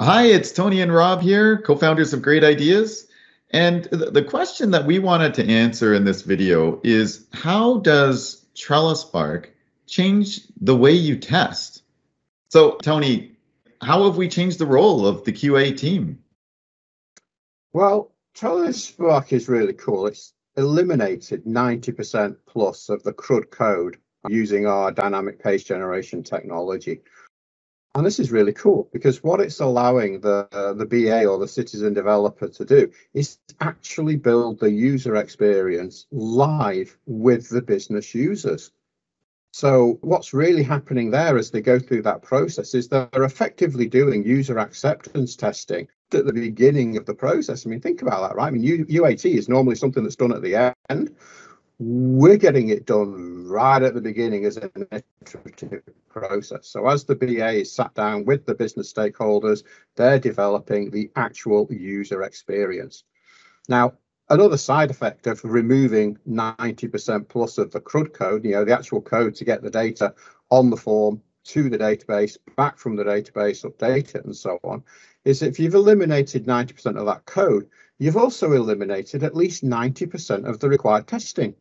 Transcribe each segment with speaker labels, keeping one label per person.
Speaker 1: Hi, it's Tony and Rob here, co founders of Great Ideaz. And the question that we wanted to answer in this video is how does trellispark change the way you test? So, Tony, how have we changed the role of the QA team?
Speaker 2: Well, trellispark is really cool. It's eliminated 90% plus of the CRUD code using our dynamic page generation technology. And this is really cool because what it's allowing the uh, the BA or the citizen developer to do is actually build the user experience live with the business users. So what's really happening there as they go through that process is they're effectively doing user acceptance testing at the beginning of the process. I mean, think about that, right? I mean, UAT is normally something that's done at the end. We're getting it done right at the beginning as an iterative process. So as the BA is sat down with the business stakeholders, they're developing the actual user experience. Now, another side effect of removing 90% plus of the CRUD code, you know, the actual code to get the data on the form to the database, back from the database, update it, and so on, is if you've eliminated 90% of that code, you've also eliminated at least 90% of the required testing.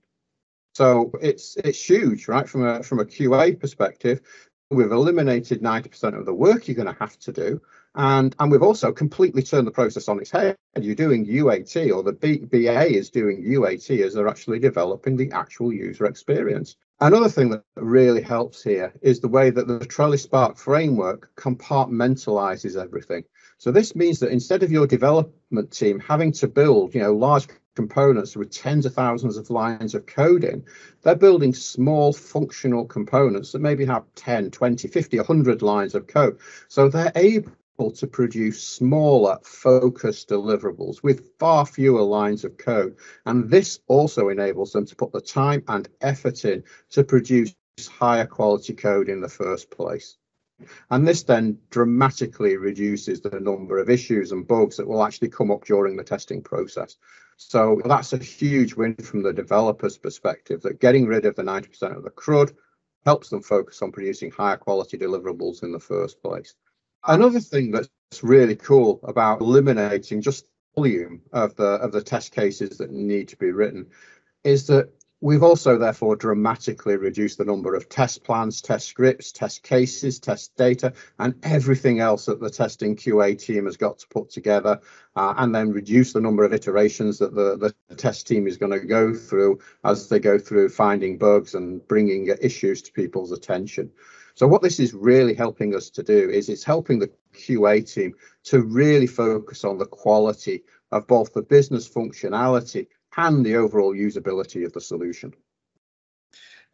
Speaker 2: So it's it's huge, right? From a from a QA perspective, we've eliminated 90% of the work you're going to have to do. And, and we've also completely turned the process on its head. You're doing UAT, or the BA is doing UAT as they're actually developing the actual user experience. Another thing that really helps here is the way that the trellispark framework compartmentalizes everything. So this means that instead of your development team having to build, you know, large components with tens of thousands of lines of code in. They're building small functional components that maybe have 10, 20, 50, 100 lines of code. So they're able to produce smaller, focused deliverables with far fewer lines of code. And this also enables them to put the time and effort in to produce higher quality code in the first place. And this then dramatically reduces the number of issues and bugs that will actually come up during the testing process. So that's a huge win from the developer's perspective that getting rid of the 90% of the CRUD helps them focus on producing higher quality deliverables in the first place. Another thing that's really cool about eliminating just volume of the of the test cases that need to be written is that We've also therefore dramatically reduced the number of test plans, test scripts, test cases, test data, and everything else that the testing QA team has got to put together, uh, and then reduce the number of iterations that the, the test team is going to go through as they go through finding bugs and bringing issues to people's attention. So what this is really helping us to do is it's helping the QA team to really focus on the quality of both the business functionality and the overall usability of the solution.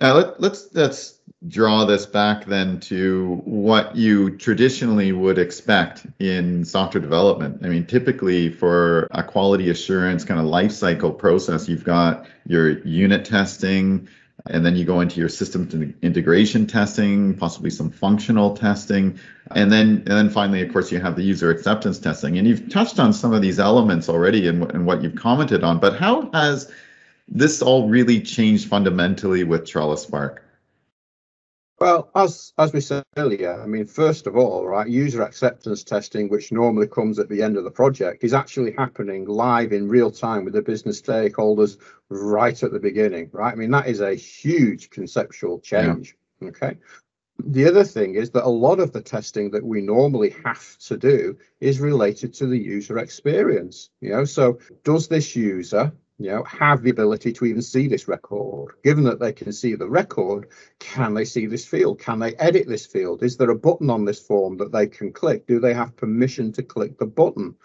Speaker 1: Now let, let's let's draw this back then to what you traditionally would expect in software development. I mean, typically for a quality assurance kind of life cycle process, you've got your unit testing, and then you go into your system integration testing, possibly some functional testing, and then and then finally, of course, you have the user acceptance testing. And you've touched on some of these elements already in, in what you've commented on. But how has this all really changed fundamentally with trellispark?
Speaker 2: Well, as as we said earlier, I mean, first of all, right, user acceptance testing, which normally comes at the end of the project, is actually happening live in real time with the business stakeholders right at the beginning, right? I mean, that is a huge conceptual change. Yeah. Okay. The other thing is that a lot of the testing that we normally have to do is related to the user experience. You know, so does this user you know, have the ability to even see this record. Given that they can see the record, can they see this field? Can they edit this field? Is there a button on this form that they can click? Do they have permission to click the button?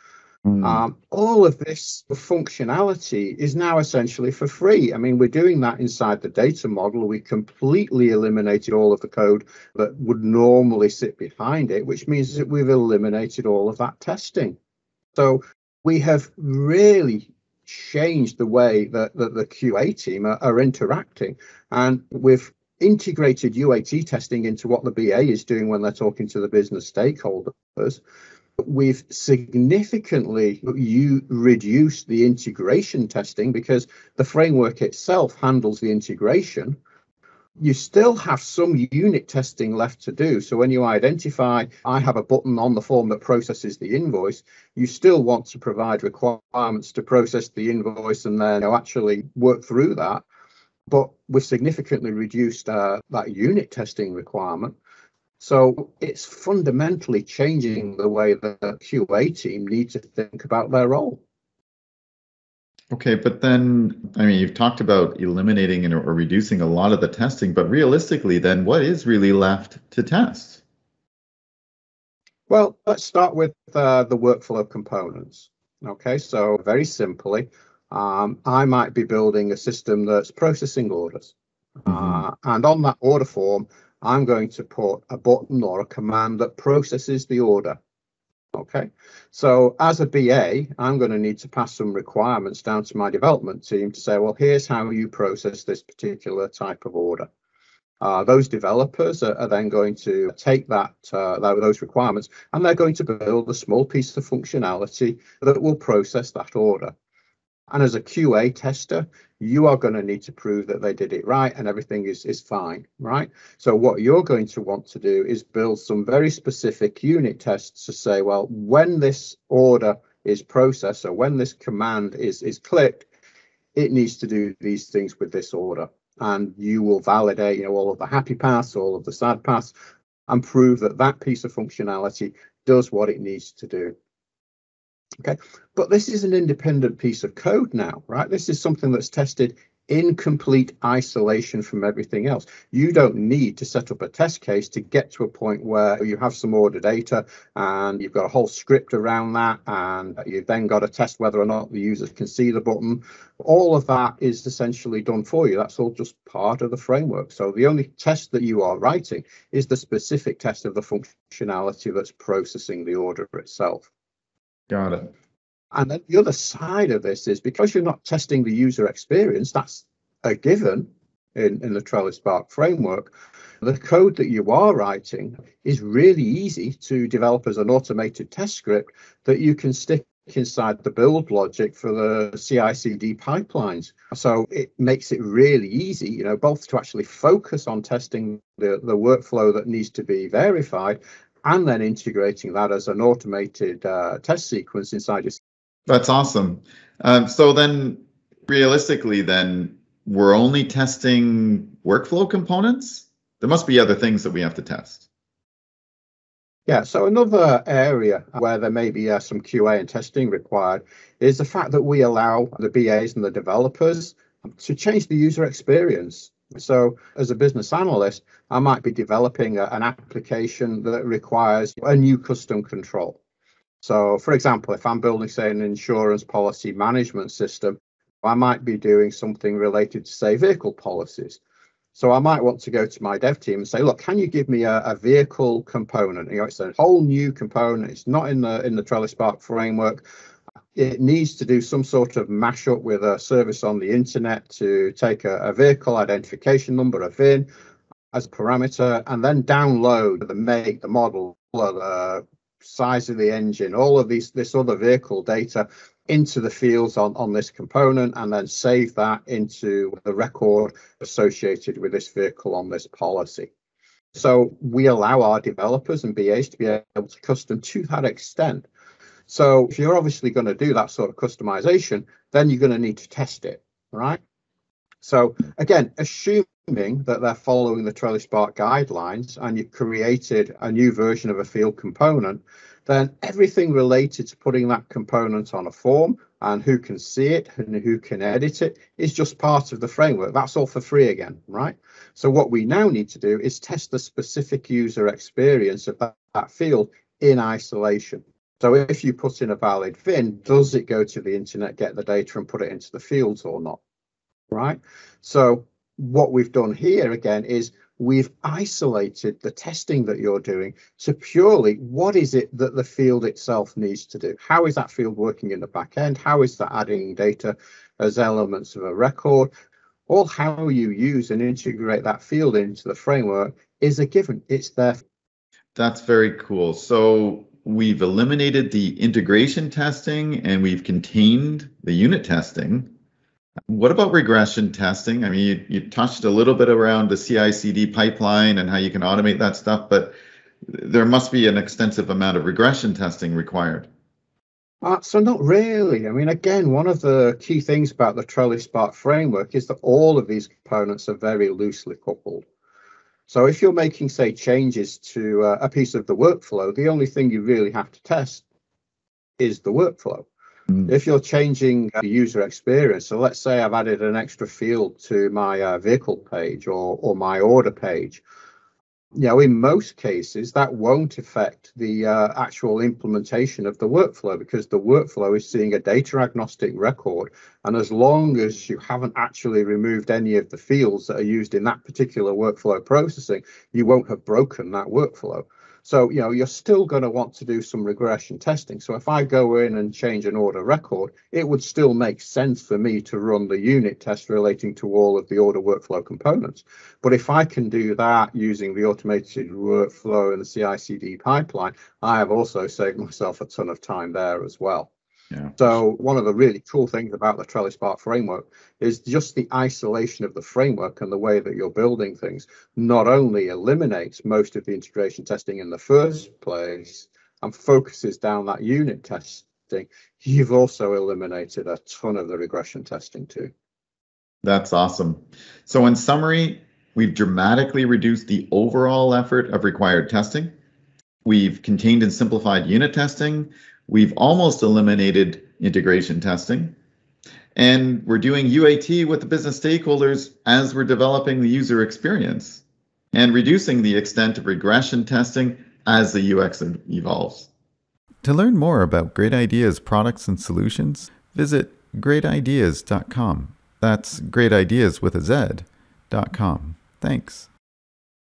Speaker 2: Mm. Um, all of this functionality is now essentially for free. I mean, we're doing that inside the data model. We completely eliminated all of the code that would normally sit behind it, which means that we've eliminated all of that testing. So we have really changed the way that, that the QA team are, are interacting. And we've integrated UAT testing into what the BA is doing when they're talking to the business stakeholders. We've significantly you reduced the integration testing because the framework itself handles the integration. You still have some unit testing left to do. So when you identify, I have a button on the form that processes the invoice, you still want to provide requirements to process the invoice and then you know, actually work through that. But we've significantly reduced uh, that unit testing requirement. So it's fundamentally changing the way the QA team need to think about their role.
Speaker 1: Okay, but then, I mean, you've talked about eliminating and, or reducing a lot of the testing, but realistically, then what is really left to test?
Speaker 2: Well, let's start with uh, the workflow components. Okay, so very simply, um, I might be building a system that's processing orders. Mm-hmm. Uh, and on that order form, I'm going to put a button or a command that processes the order. Okay, so as a BA, I'm going to need to pass some requirements down to my development team to say, well, here's how you process this particular type of order. Uh, those developers are, are, then going to take that, uh, those requirements and they're going to build a small piece of functionality that will process that order. And as a QA tester, you are going to need to prove that they did it right and everything is, is fine, right? So what you're going to want to do is build some very specific unit tests to say, well, when this order is processed or when this command is, is clicked, it needs to do these things with this order. And you will validate, you know, all of the happy paths, all of the sad paths, and prove that that piece of functionality does what it needs to do. Okay, but this is an independent piece of code now, right? This is something that's tested in complete isolation from everything else. You don't need to set up a test case to get to a point where you have some order data and you've got a whole script around that and you've then got to test whether or not the users can see the button. All of that is essentially done for you. That's all just part of the framework. So the only test that you are writing is the specific test of the functionality that's processing the order itself.
Speaker 1: Got it.
Speaker 2: And then the other side of this is because you're not testing the user experience, that's a given in, in the trellispark framework. The code that you are writing is really easy to develop as an automated test script that you can stick inside the build logic for the CI/CD pipelines. So it makes it really easy, you know, both to actually focus on testing the, the workflow that needs to be verified and then integrating that as an automated uh, test sequence inside your.
Speaker 1: That's awesome. Um, so then, realistically, then we're only testing workflow components. There must be other things that we have to test.
Speaker 2: Yeah, so another area where there may be uh, some QA and testing required is the fact that we allow the BAs and the developers to change the user experience. So, as a business analyst, I might be developing a, an application that requires a new custom control. So, for example, if I'm building, say, an insurance policy management system, I might be doing something related to, say, vehicle policies. So I might want to go to my dev team and say, look, can you give me a, a vehicle component? You know, it's a whole new component. It's not in the in the trellispark framework it needs to do some sort of mashup with a service on the internet to take a, a vehicle identification number, a VIN, as a parameter, and then download the make, the model, the size of the engine, all of these this other vehicle data into the fields on, on this component and then save that into the record associated with this vehicle on this policy. So we allow our developers and BAs to be able to custom to that extent so if you're obviously going to do that sort of customization, then you're going to need to test it, right? So again, assuming that they're following the trellispark guidelines and you've created a new version of a field component, then everything related to putting that component on a form and who can see it and who can edit it is just part of the framework. That's all for free again, right? So what we now need to do is test the specific user experience of that, that field in isolation. So if you put in a valid VIN, does it go to the internet, get the data and put it into the fields or not? Right. So what we've done here again is we've isolated the testing that you're doing to purely what is it that the field itself needs to do? How is that field working in the back end? How is that adding data as elements of a record? All how you use and integrate that field into the framework is a given. It's there.
Speaker 1: That's very cool. So we've eliminated the integration testing and we've contained the unit testing. What about regression testing? I mean, you, you touched a little bit around the CI CD pipeline and how you can automate that stuff, but there must be an extensive amount of regression testing required.
Speaker 2: Uh, so not really. I mean, again, one of the key things about the trellispark framework is that all of these components are very loosely coupled. So if you're making, say, changes to uh, a piece of the workflow, the only thing you really have to test is the workflow. Mm. If you're changing the user experience, so let's say I've added an extra field to my uh, vehicle page or, or my order page, you know, in most cases, that won't affect the uh, actual implementation of the workflow because the workflow is seeing a data agnostic record. And as long as you haven't actually removed any of the fields that are used in that particular workflow processing, you won't have broken that workflow. So, you know, you're still going to want to do some regression testing. So if I go in and change an order record, it would still make sense for me to run the unit test relating to all of the order workflow components. But if I can do that using the automated workflow and the CI CD pipeline, I have also saved myself a ton of time there as well. Yeah. So one of the really cool things about the trellispark framework is just the isolation of the framework and the way that you're building things not only eliminates most of the integration testing in the first place and focuses down that unit testing, you've also eliminated a ton of the regression testing too.
Speaker 1: That's awesome. So in summary, we've dramatically reduced the overall effort of required testing. We've contained and simplified unit testing. We've almost eliminated integration testing. And we're doing UAT with the business stakeholders as we're developing the user experience and reducing the extent of regression testing as the UX evolves.
Speaker 3: To learn more about Great Ideaz products and solutions, visit greatideaz.com. That's great ideas with a Z.com. Thanks.